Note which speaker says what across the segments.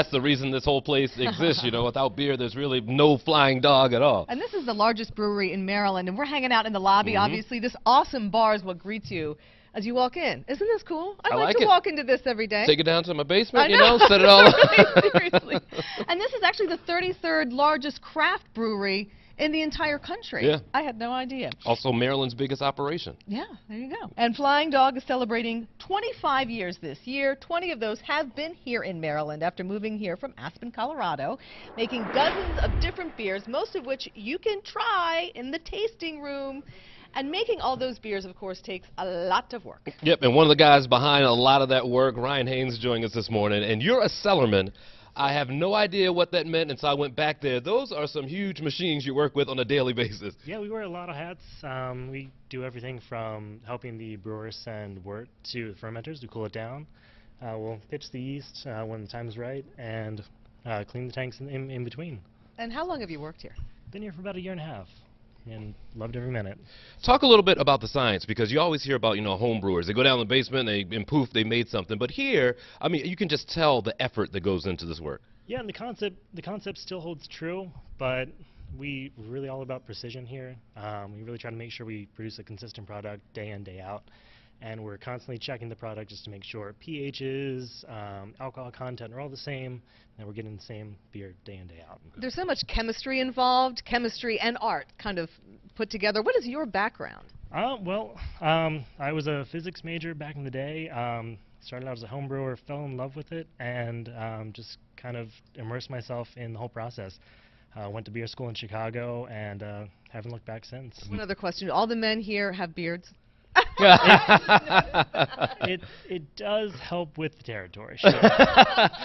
Speaker 1: that's the reason this whole place exists. You know, without beer, there's really no flying dog at all.
Speaker 2: And this is the largest brewery in Maryland, and we're hanging out in the lobby.
Speaker 1: Mhm.
Speaker 2: Obviously, this awesome bar is what greets you as you walk in. Isn't this cool? I'd
Speaker 1: I
Speaker 2: like,
Speaker 1: like
Speaker 2: to
Speaker 1: it.
Speaker 2: walk into this every day.
Speaker 1: Take it down to my basement,
Speaker 2: I
Speaker 1: you know, set it all up.
Speaker 2: Seriously. and this is actually the 33rd largest craft brewery in the entire country.
Speaker 1: Yeah.
Speaker 2: I had no idea.
Speaker 1: Also, Maryland's biggest operation.
Speaker 2: Yeah, there you go. And Flying Dog is celebrating 25 years this year. 20 of those have been here in Maryland after moving here from Aspen, Colorado, making dozens of different beers, most of which you can try in the tasting room. And making all those beers, of course, takes a lot of work.
Speaker 1: Yep, and one of the guys behind a lot of that work, Ryan Haynes, joining us this morning. And you're a cellarman. I have no idea what that meant, and so I went back there. Those are some huge machines you work with on a daily basis.
Speaker 3: Yeah, we wear a lot of hats. Um, we do everything from helping the brewers send wort to the fermenters to cool it down. Uh, we'll pitch the yeast uh, when the time's right and uh, clean the tanks in, in, in between.
Speaker 2: And how long have you worked here?
Speaker 3: Been here for about a year and a half and loved every minute.
Speaker 1: Talk a little bit about the science because you always hear about you know home brewers. They go down in the basement and, they, and poof, they made something. But here, I mean, you can just tell the effort that goes into this work.
Speaker 3: Yeah, and the concept the concept still holds true, but we really all about precision here. Um, we really try to make sure we produce a consistent product day in day out, and we're constantly checking the product just to make sure pHs, um, alcohol content are all the same, and we're getting the same beer day in day out.
Speaker 2: There's so much chemistry involved, chemistry and art kind of put together. What is your background?
Speaker 3: Uh, well, um, I was a physics major back in the day. Um, started out as a home brewer, fell in love with it, and um, just kind of immersed myself in the whole process. Uh, went to beer school in Chicago and uh, haven't looked back since.
Speaker 2: One other question. All the men here have beards?
Speaker 3: it it does help with the territory. Sure.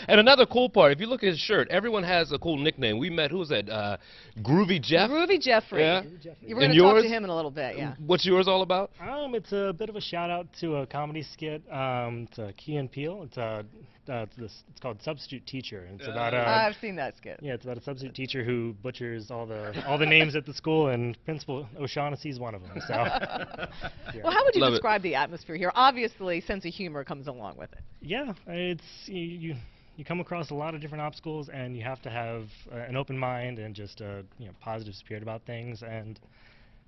Speaker 1: and another cool part, if you look at his shirt, everyone has a cool nickname. We met, who was that? Uh, Groovy Jeff?
Speaker 2: Groovy Jeffrey.
Speaker 1: Yeah.
Speaker 2: You We're going
Speaker 1: And
Speaker 2: to talk
Speaker 1: yours?
Speaker 2: to him in a little bit, yeah.
Speaker 1: What's yours all about?
Speaker 3: um, it's a bit of a shout out to a comedy skit. Um, it's a Key and Peele. It's a uh, it's, this, it's called Substitute Teacher. and It's about a
Speaker 2: I've seen that skit.
Speaker 3: yeah, it's about a substitute teacher who butchers all the all the names at the school, and Principal O'Shaughnessy's one of them. So. yeah.
Speaker 2: Well, how would you
Speaker 1: Love it.
Speaker 2: describe the atmosphere here? Obviously, sense of humor comes along with it.
Speaker 3: Yeah, it's you, you you come across a lot of different obstacles, and you have to have uh, an open mind and just a you know positive spirit about things. And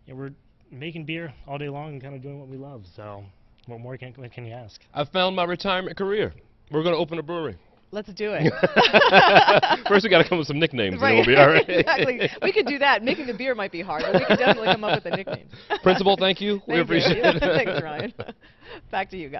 Speaker 3: you know, we're making beer all day long and kind of doing what we love. So what more can what can you ask?
Speaker 1: I found my retirement career. We're going to open a brewery.
Speaker 2: Let's do it.
Speaker 1: First, we got to come up with some nicknames, and
Speaker 2: right.
Speaker 1: it'll be all right.
Speaker 2: exactly. We could do that. Making the beer might be hard, but we could definitely come up with a nickname.
Speaker 1: Principal, thank you. we
Speaker 2: Thank you.
Speaker 1: appreciate it.
Speaker 2: Thanks, Ryan. Back to you guys.